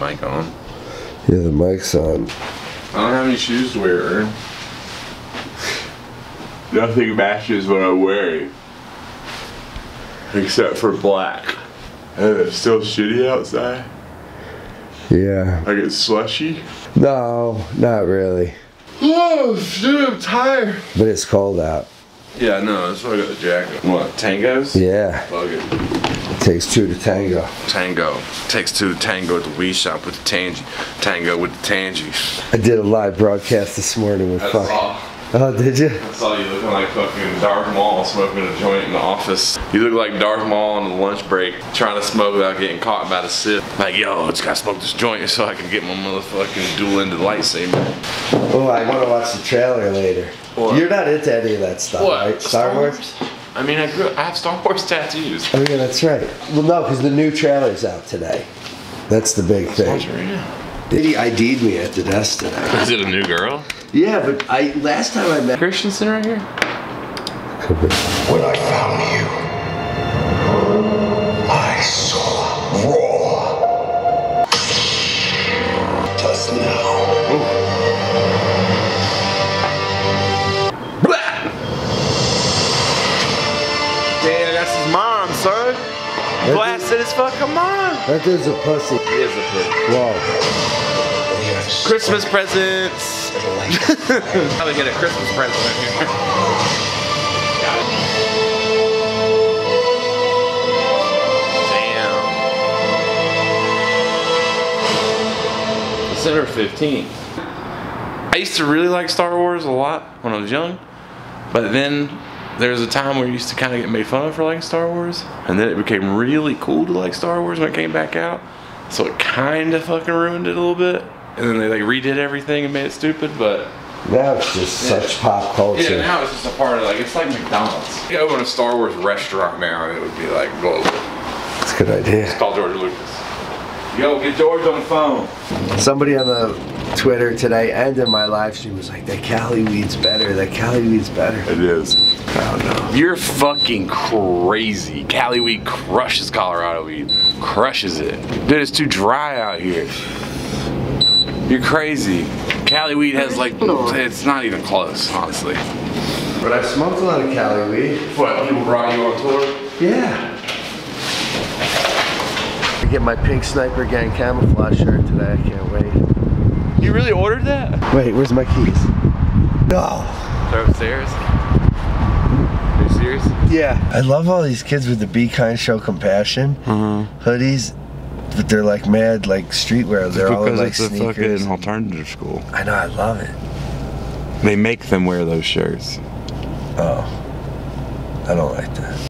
Mic on. Yeah, the mic's on. I don't have any shoes to wear. Nothing matches what I'm wearing. Except for black. And it's still shitty outside. Yeah. Like it's slushy. No, not really. Oh shit, I'm tired. But it's cold out. Yeah, no, that's why I got the jacket. What, tangos? Yeah. Fuck it. It takes two to tango. Tango. Takes two to tango at the Wii shop with the tangy. Tango with the tangy. I did a live broadcast this morning with I fuck. Oh, did you? I saw you looking like fucking Darth Maul smoking a joint in the office. You look like Darth Maul on the lunch break trying to smoke without getting caught by the Sith. Like, yo, I just gotta smoke this joint so I can get my motherfucking dual-ended lightsaber. Oh, I want to watch the trailer later. What? You're not into any of that stuff, right? Star, Wars? I mean, I, grew, I have Star Wars tattoos. Oh yeah, that's right. Well, no, because the new trailer's out today. That's the big thing. Did he ID'd me at the desk today. Is it a new girl? Yeah, but I last time I met. Christensen right here? When I found you, I saw raw. Just now. Blasted his fucking mom. That dude's a pussy. He is a pussy. Whoa. Christmas presents. How they get a Christmas present in here? Damn. December 15th. I used to really like Star Wars a lot when I was young, but then there was a time where you used to kind of get made fun of for liking Star Wars, and then it became really cool to like Star Wars when it came back out. So it kind of fucking ruined it a little bit, and then they like redid everything and made it stupid. But Now it's just such pop culture. yeah, now it's just a part of like it's like McDonald's. You open a Star Wars restaurant now, and it would be like global. It's a good idea. It's called George Lucas. Yo, get George on the phone. Somebody on the Twitter today and in my live stream was like, "That Cali weed's better. That Cali weed's better." It is. I don't know. You're fucking crazy. Cali weed crushes Colorado weed. Crushes it. Dude, it's too dry out here. You're crazy. Cali weed has like, it's not even close, honestly. But I smoked a lot of Cali weed. What, people brought you on tour? Yeah. I get my pink sniper gang camouflage shirt today. I can't wait. You really ordered that? Wait, where's my keys? No. They're upstairs. Are you serious? Yeah. I love all these kids with the Be Kind Show Compassion mm-hmm. hoodies, but they're like mad, like streetwear. They're all in, like sneakers. alternative school. I know, I love it. They make them wear those shirts. Oh, I don't like that.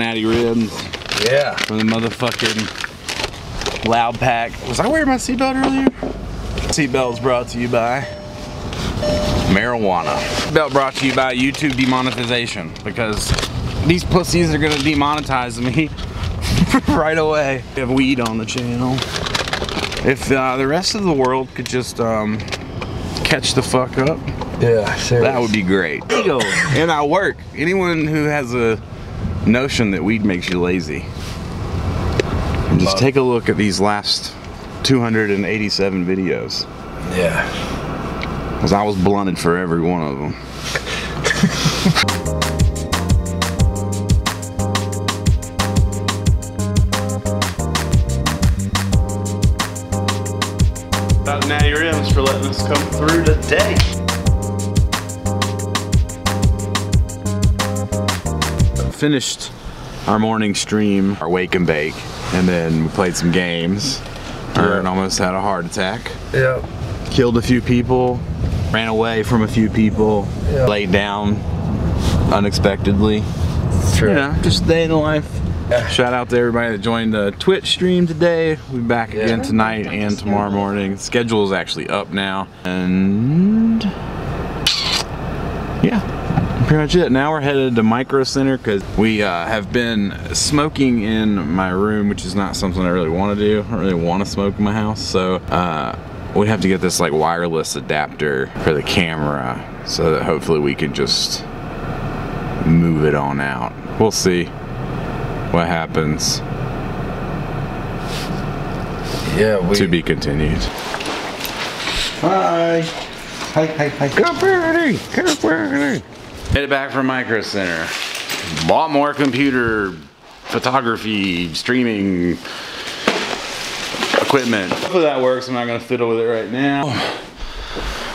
Natty Rems Yeah. From the motherfucking loud pack. Was I wearing my seatbelt earlier? Seatbelt is brought to you by marijuana. Seatbelt brought to you by YouTube demonetization because these pussies are gonna demonetize me right away. We have weed on the channel. If uh, the rest of the world could just um, catch the fuck up, Yeah, that would be great. And I work. Anyone who has a notion that weed makes you lazy, just take a look at these last 287 videos. Yeah. Because I was blunted for every one of them. About Natty Rems for letting us come through today. Finished our morning stream, our wake and bake, and then we played some games. Ern almost had a heart attack. Yep. Killed a few people, ran away from a few people, Yeah. laid down unexpectedly. True. You know, just day in the life. Shout out to everybody that joined the Twitch stream today. We'll be back again tonight and tomorrow morning. Schedule is actually up now. And yeah, pretty much it. Now we're headed to Micro Center because we uh, have been smoking in my room, which is not something I really want to do. I don't really want to smoke in my house. So uh, we have to get this like wireless adapter for the camera so that hopefully we can just move it on out. We'll see what happens. Yeah, we. To be continued. Hi. Hi, hi, hi. Headed back from Micro Center. Bought more computer photography, streaming equipment. Hopefully that works. I'm not gonna fiddle with it right now.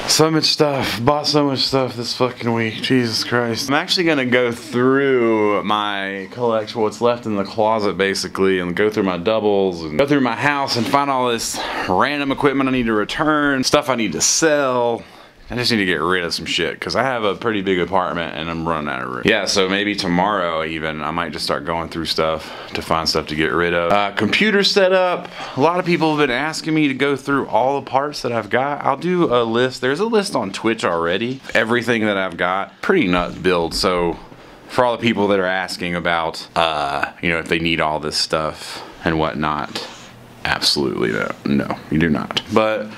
So much stuff. Bought so much stuff this fucking week. Jesus Christ. I'm actually gonna go through my collection, what's left in the closet basically, and go through my doubles and go through my house and find all this random equipment I need to return, stuff I need to sell. I just need to get rid of some shit because I have a pretty big apartment and I'm running out of room. Yeah, so maybe tomorrow even I might just start going through stuff to find stuff to get rid of. Uh, computer setup. A lot of people have been asking me to go through all the parts that I've got. I'll do a list. There's a list on Twitch already. Everything that I've got. Pretty nuts build. So for all the people that are asking about, uh, you know, if they need all this stuff and whatnot, absolutely no, no, you do not. But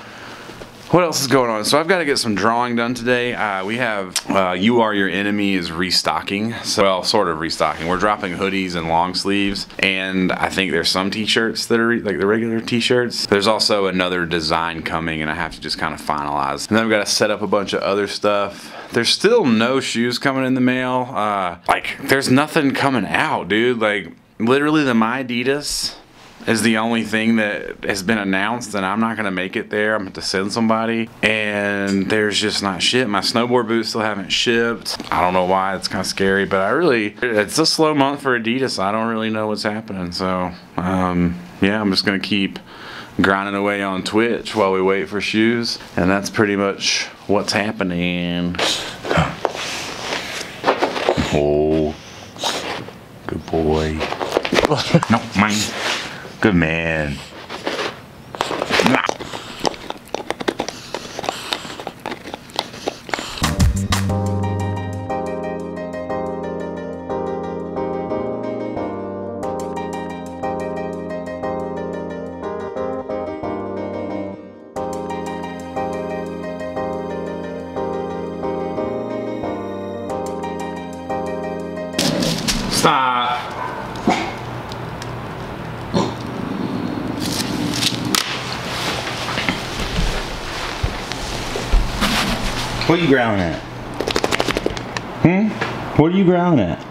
what else is going on? So I've got to get some drawing done today. Uh, we have uh, You Are Your Enemy is restocking. So, well, sort of restocking. We're dropping hoodies and long sleeves. And I think there's some t-shirts that are re- like the regular t-shirts. There's also another design coming and I have to just kind of finalize. And then I've got to set up a bunch of other stuff. There's still no shoes coming in the mail. Uh, like, there's nothing coming out, dude. Like, literally the My Adidas is the only thing that has been announced and I'm not gonna make it there. I'm going to send somebody and there's just not shit. My snowboard boots still haven't shipped. I don't know why, it's kind of scary, but I really, it's a slow month for Adidas. I don't really know what's happening. So, um, yeah, I'm just gonna keep grinding away on Twitch while we wait for shoes. And that's pretty much what's happening. Oh, good boy. no, mine. Good man. What are you growling at? Hmm? What are you growling at?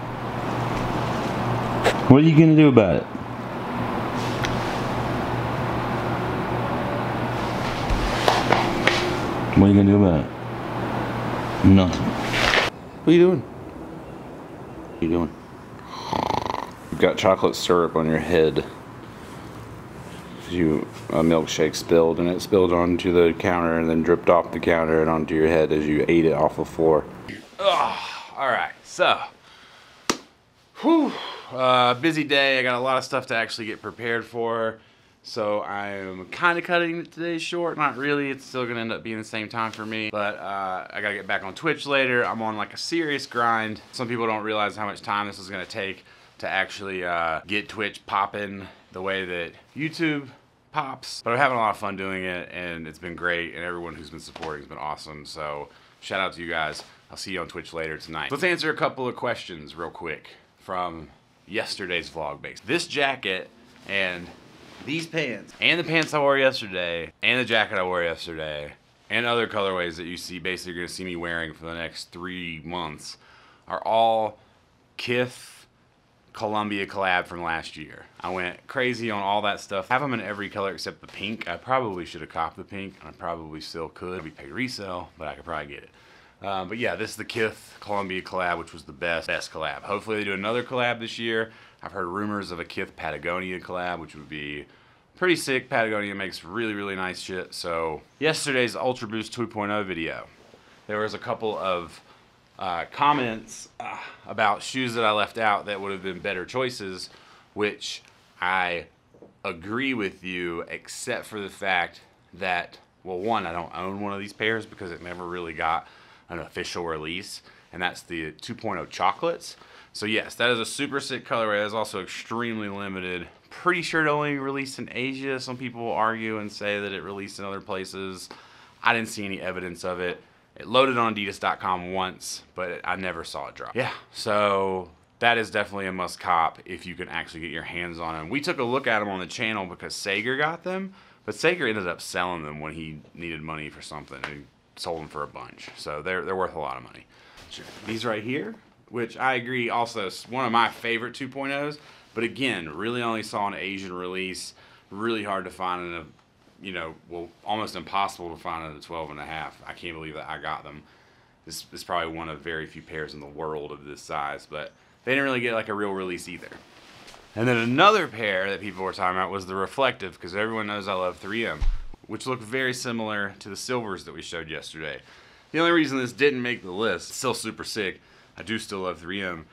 What are you gonna do about it? What are you gonna do about it? Nothing. What are you doing? What are you doing? You've got chocolate syrup on your head. You a milkshake spilled and it spilled onto the counter and then dripped off the counter and onto your head as you ate it off the floor. Ugh. All right, so, whew, uh, busy day. I got a lot of stuff to actually get prepared for. So I'm kind of cutting today short. Not really. It's still gonna end up being the same time for me. But uh, I gotta get back on Twitch later. I'm on like a serious grind. Some people don't realize how much time this is gonna take to actually uh, get Twitch popping the way that YouTube pops. But I'm having a lot of fun doing it, and it's been great. And everyone who's been supporting has been awesome. So shout out to you guys. I'll see you on Twitch later tonight. Let's answer a couple of questions real quick from yesterday's vlog base. This jacket and these pants and the pants I wore yesterday and the jacket I wore yesterday and other colorways that you see basically you're gonna see me wearing for the next three months are all Kith Columbia collab from last year. I went crazy on all that stuff. Have them in every color except the pink. I probably should have copped the pink. I probably still could. We paid resale, but I could probably get it. Um, but yeah, this is the Kith Columbia collab, which was the best, best collab. Hopefully they do another collab this year. I've heard rumors of a Kith Patagonia collab, which would be pretty sick. Patagonia makes really, really nice shit. So yesterday's Ultra Boost 2.0 video, there was a couple of uh, comments uh, about shoes that I left out that would have been better choices, which I agree with you, except for the fact that, well, one, I don't own one of these pairs because it never really got an official release, and that's the 2.0 chocolates. So yes, that is a super sick colorway. It's also extremely limited. Pretty sure it only released in Asia. Some people will argue and say that it released in other places. I didn't see any evidence of it. It loaded on Adidas.com once, but I never saw it drop. Yeah, so that is definitely a must cop if you can actually get your hands on them. We took a look at them on the channel because Sager got them, but Sager ended up selling them when he needed money for something and sold them for a bunch. So they're, they're worth a lot of money. These right here, which I agree also one of my favorite 2.0s, but again, really only saw an Asian release. Really hard to find in a, you know, well, almost impossible to find in a 12 and a half. I can't believe that I got them. This is probably one of very few pairs in the world of this size, but they didn't really get like a real release either. And then another pair that people were talking about was the reflective, because everyone knows I love 3M which look very similar to the silvers that we showed yesterday. The only reason this didn't make the list, still super sick, I do still love 3M,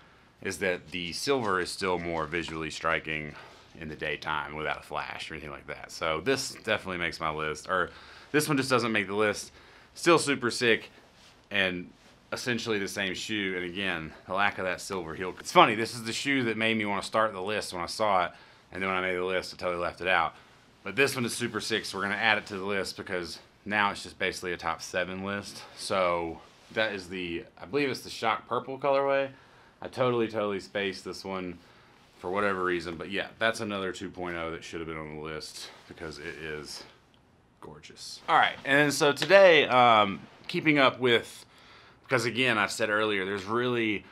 is that the silver is still more visually striking in the daytime without a flash or anything like that. So this definitely makes my list, or this one just doesn't make the list. Still super sick and essentially the same shoe. And again, the lack of that silver heel. It's funny, this is the shoe that made me want to start the list when I saw it. And then when I made the list, I totally left it out. But this one is super sick, so we're gonna add it to the list because now it's just basically a top seven list. So that is the, I believe it's the shock purple colorway. I totally, totally spaced this one for whatever reason. But yeah, that's another 2.0 that should have been on the list because it is gorgeous. All right, and so today, um, keeping up with, because again, I said earlier, there's really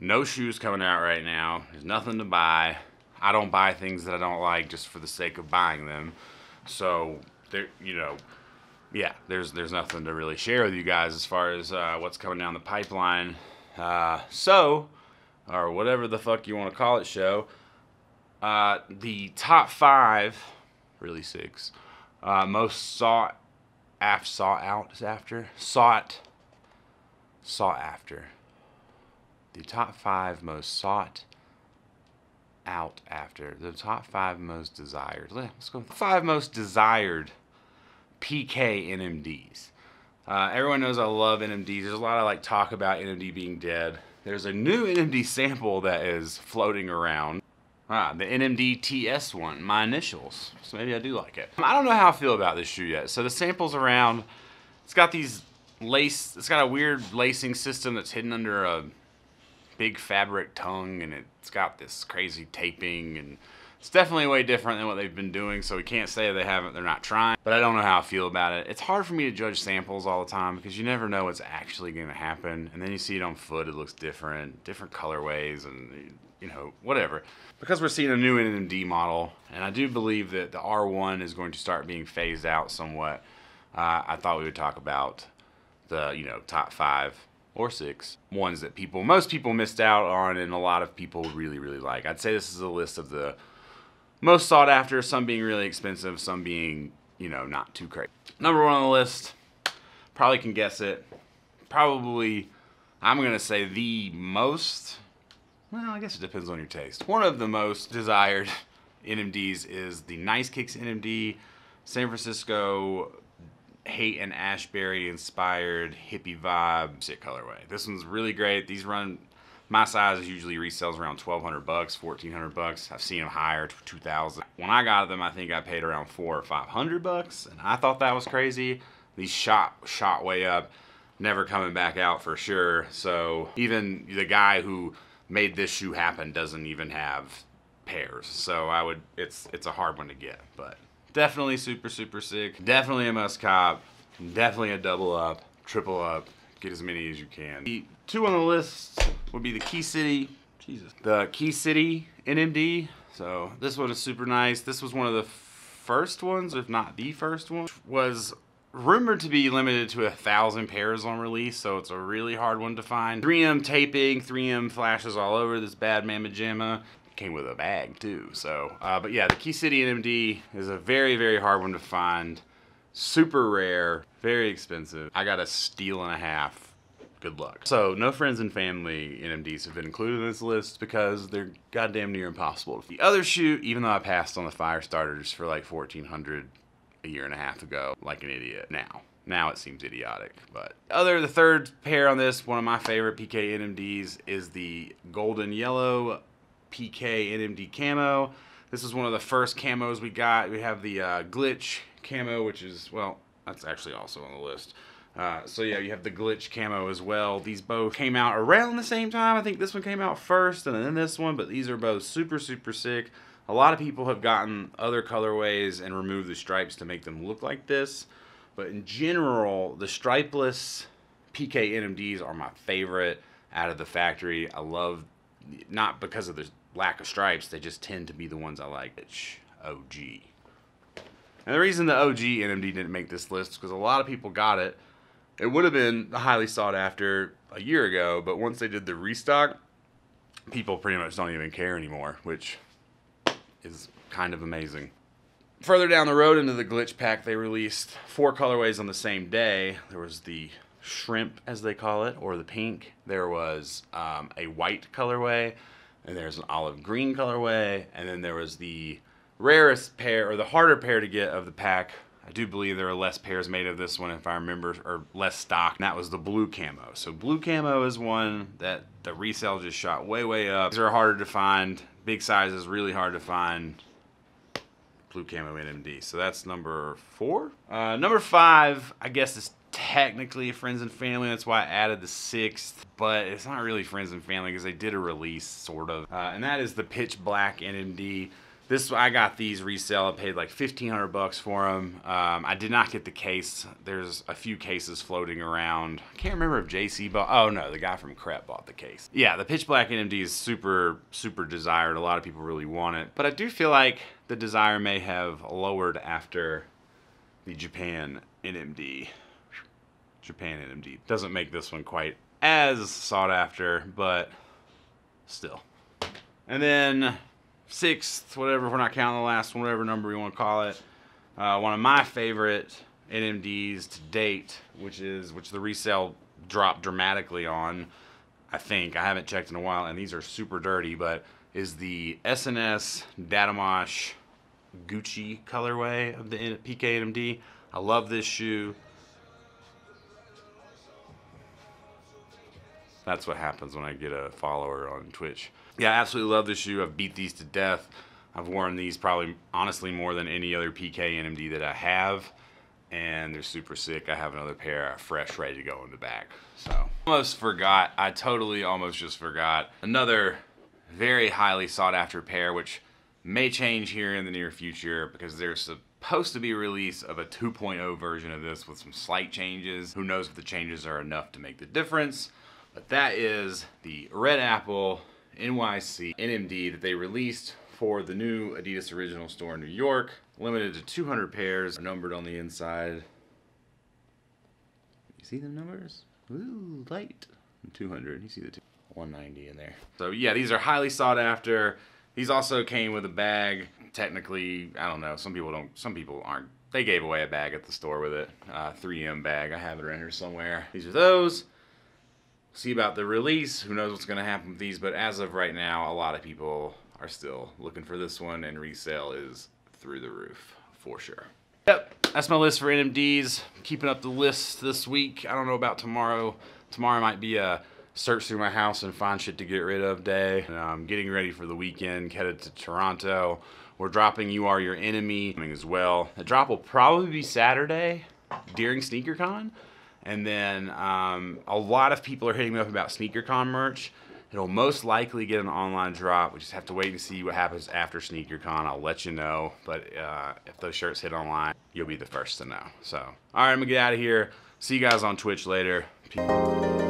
no shoes coming out right now. There's nothing to buy. I don't buy things that I don't like just for the sake of buying them. So there, you know, yeah, there's there's nothing to really share with you guys as far as uh, what's coming down the pipeline. Uh, so, or whatever the fuck you want to call it, show. Uh, the top five, really six, uh, most sought, af, sought out after, sought, sought after. The top five most sought out after the top five most desired. Let's go. Five most desired PK NMDs. Uh, everyone knows I love NMDs. There's a lot of like talk about NMD being dead. There's a new NMD sample that is floating around. Ah, the NMD TS one, my initials. So maybe I do like it. I don't know how I feel about this shoe yet. So the sample's around. It's got these lace, it's got a weird lacing system that's hidden under a big fabric tongue and it's got this crazy taping and it's definitely way different than what they've been doing so we can't say they haven't they're not trying but i don't know how i feel about it. It's hard for me to judge samples all the time because you never know what's actually going to happen and then you see it on foot it looks different different colorways and you know whatever. Because we're seeing a new nmd model and i do believe that the r1 is going to start being phased out somewhat uh, i thought we would talk about the you know top five or six ones that people most people missed out on and a lot of people really really like. I'd say this is a list of the most sought after some being really expensive some being you know not too crazy number one on the list probably can guess it probably i'm gonna say the most well i guess it depends on your taste one of the most desired nmds is the nice kicks nmd san francisco Haight and Ashbury inspired hippie vibe shit colorway. This one's really great. These run my size usually resells around 1200 bucks, 1400 bucks. I've seen them higher, 2000. When I got them, I think I paid around four or 500 bucks, and I thought that was crazy. These shot shot way up, never coming back out for sure. So even the guy who made this shoe happen doesn't even have pairs. So I would, it's it's a hard one to get, but Definitely super, super sick. Definitely a must cop. Definitely a double up, triple up. Get as many as you can. The two on the list would be the Key City, Jesus, the Key City NMD. So this one is super nice. This was one of the first ones, if not the first one, was rumored to be limited to a thousand pairs on release, so it's a really hard one to find. 3M taping, 3M flashes all over this bad mamma jamma. Came with a bag too, so. Uh, but yeah, the Key City NMD is a very, very hard one to find. Super rare, very expensive. I got a steal and a half. Good luck. So, no friends and family NMDs have been included in this list because they're goddamn near impossible. The other shoe, even though I passed on the fire starters for like 1400 a year and a half ago, like an idiot now. Now it seems idiotic, but other the third pair on this, one of my favorite PK NMDs is the golden yellow PK NMD camo. This is one of the first camos we got. We have the uh, glitch camo, which is, well, that's actually also on the list. Uh, so yeah, you have the glitch camo as well. These both came out around the same time. I think this one came out first and then this one, but these are both super, super sick. A lot of people have gotten other colorways and removed the stripes to make them look like this. But in general, the stripeless PK NMDs are my favorite out of the factory. I love, not because of the lack of stripes, they just tend to be the ones I like. It's OG. And the reason the OG NMD didn't make this list is because a lot of people got it. It would have been highly sought after a year ago, but once they did the restock, people pretty much don't even care anymore, which is kind of amazing. Further down the road into the glitch pack, they released four colorways on the same day. There was the shrimp, as they call it, or the pink. There was um, a white colorway, and there's an olive green colorway, and then there was the rarest pair, or the harder pair to get of the pack. I do believe there are less pairs made of this one, if I remember, or less stock. And that was the blue camo. So blue camo is one that the resale just shot way, way up. These are harder to find. Big sizes, really hard to find. Blue camo NMD. So that's number four. Uh, number five, I guess, is technically friends and family. That's why I added the sixth, but it's not really friends and family because they did a release, sort of. Uh, and that is the Pitch Black NMD. This I got these resale. I paid like fifteen hundred bucks for them. Um, I did not get the case. There's a few cases floating around. I can't remember if JC bought. Oh no, the guy from Crep bought the case. Yeah, the Pitch Black NMD is super super desired. A lot of people really want it, but I do feel like the desire may have lowered after the Japan NMD. Japan NMD doesn't make this one quite as sought after, but still. And then sixth, whatever, we're not counting the last one, whatever number you want to call it. Uh, one of my favorite NMDs to date, which is which the resale dropped dramatically on. I think I haven't checked in a while, and these are super dirty, but is the SNS Datamosh Gucci colorway of the PK NMD. I love this shoe. That's what happens when I get a follower on Twitch. Yeah, I absolutely love this shoe. I've beat these to death. I've worn these probably, honestly, more than any other PK NMD that I have. And they're super sick. I have another pair fresh, ready to go in the back. So, almost forgot. I totally almost just forgot. Another very highly sought after pair, which may change here in the near future because there's supposed to be a release of a 2.0 version of this with some slight changes. Who knows if the changes are enough to make the difference. But that is the Red Apple NYC NMD that they released for the new Adidas Original store in New York. Limited to 200 pairs, numbered on the inside. You see the numbers? Ooh, light. 200, you see the two. 190 in there. So yeah, these are highly sought after. These also came with a bag. Technically, I don't know. Some people don't. Some people aren't. They gave away a bag at the store with it. Uh, 3M bag. I have it around here somewhere. These are those see about the release. Who knows what's going to happen with these, but as of right now, a lot of people are still looking for this one, and resale is through the roof for sure. Yep, that's my list for NMDs. Keeping up the list this week. I don't know about tomorrow. Tomorrow might be a search through my house and find shit to get rid of day. And I'm getting ready for the weekend, headed to Toronto. We're dropping You Are Your Enemy as well. The drop will probably be Saturday during SneakerCon. And then um, a lot of people are hitting me up about SneakerCon merch. It'll most likely get an online drop. We just have to wait and see what happens after SneakerCon. I'll let you know. But uh, if those shirts hit online, you'll be the first to know. So, all right, I'm going to get out of here. See you guys on Twitch later. Peace.